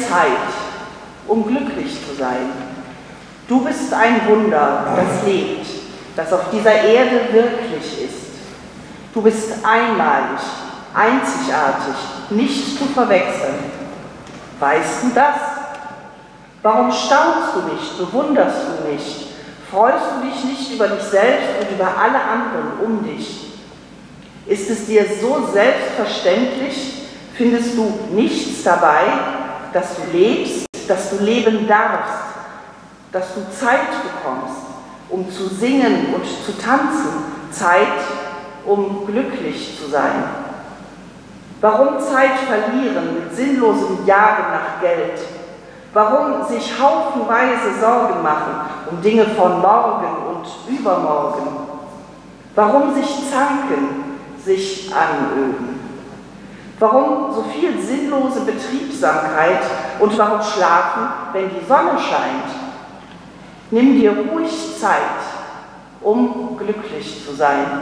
Zeit, um glücklich zu sein. Du bist ein Wunder, das lebt, das auf dieser Erde wirklich ist. Du bist einmalig, einzigartig, nicht zu verwechseln. Weißt du das? Warum staunst du nicht, bewunderst du nicht, freust du dich nicht über dich selbst und über alle anderen um dich? Ist es dir so selbstverständlich, findest du nichts dabei, dass du lebst, dass du leben darfst, dass du Zeit bekommst, um zu singen und zu tanzen, Zeit, um glücklich zu sein. Warum Zeit verlieren mit sinnlosem Jagen nach Geld? Warum sich haufenweise Sorgen machen um Dinge von morgen und übermorgen? Warum sich zanken, sich anöden? Warum so viel sinnlose Betriebsamkeit und warum schlafen, wenn die Sonne scheint? Nimm dir ruhig Zeit, um glücklich zu sein.